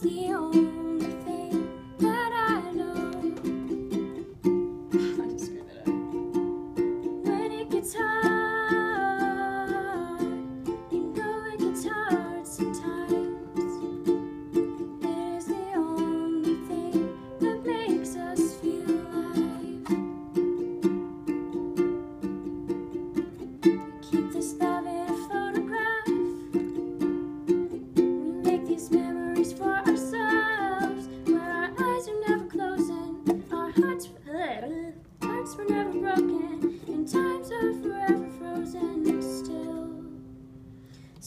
the sneeuw.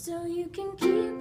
So you can keep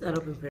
That'll be prayer.